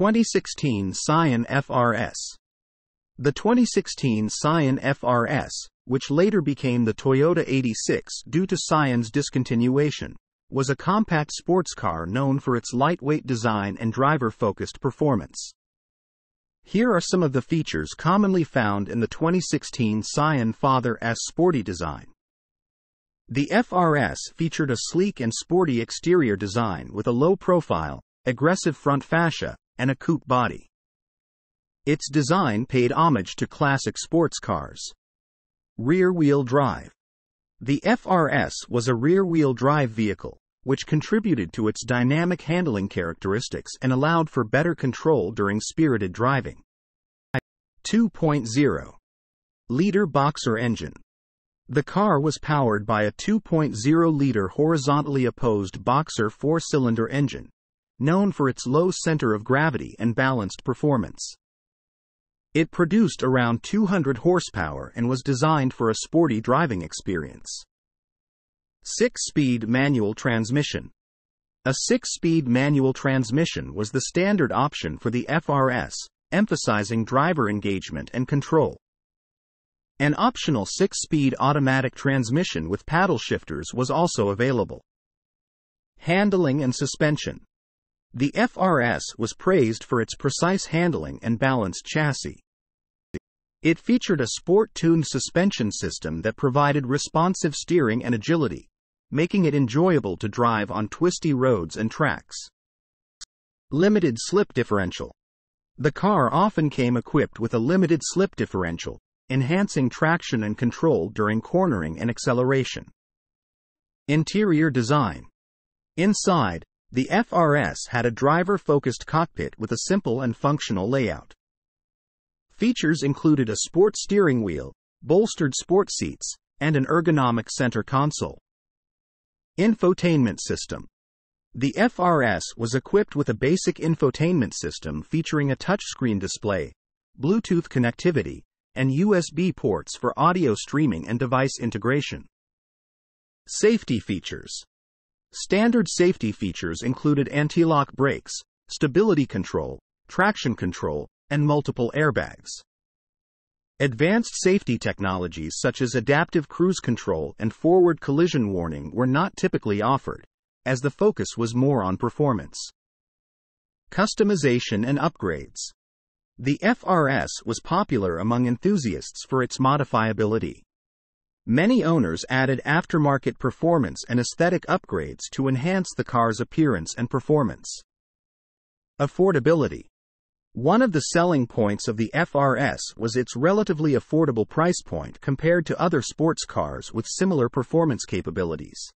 2016 Scion FRS. The 2016 Scion FRS, which later became the Toyota 86 due to Scion's discontinuation, was a compact sports car known for its lightweight design and driver focused performance. Here are some of the features commonly found in the 2016 Scion FRS sporty design. The FRS featured a sleek and sporty exterior design with a low profile, aggressive front fascia, and a coupe body. Its design paid homage to classic sports cars. Rear wheel drive. The FRS was a rear wheel drive vehicle, which contributed to its dynamic handling characteristics and allowed for better control during spirited driving. 2.0 liter boxer engine. The car was powered by a 2.0 liter horizontally opposed boxer four cylinder engine, known for its low center of gravity and balanced performance. It produced around 200 horsepower and was designed for a sporty driving experience. 6 speed manual transmission. A 6 speed manual transmission was the standard option for the FRS, emphasizing driver engagement and control. An optional 6-speed automatic transmission with paddle shifters was also available. Handling and suspension. The FRS was praised for its precise handling and balanced chassis. It featured a sport-tuned suspension system that provided responsive steering and agility, making it enjoyable to drive on twisty roads and tracks. Limited slip differential. The car often came equipped with a limited slip differential, enhancing traction and control during cornering and acceleration. Interior design. Inside, the FRS had a driver focused cockpit with a simple and functional layout. Features included a sport steering wheel, bolstered sport seats, and an ergonomic center console. Infotainment system. The FRS was equipped with a basic infotainment system featuring a touchscreen display, Bluetooth connectivity, and USB ports for audio streaming and device integration. Safety features Standard safety features included anti lock brakes, stability control, traction control, and multiple airbags. Advanced safety technologies such as adaptive cruise control and forward collision warning were not typically offered, as the focus was more on performance. Customization and upgrades. The FRS was popular among enthusiasts for its modifiability. Many owners added aftermarket performance and aesthetic upgrades to enhance the car's appearance and performance. Affordability. One of the selling points of the FRS was its relatively affordable price point compared to other sports cars with similar performance capabilities.